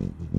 Mm-hmm.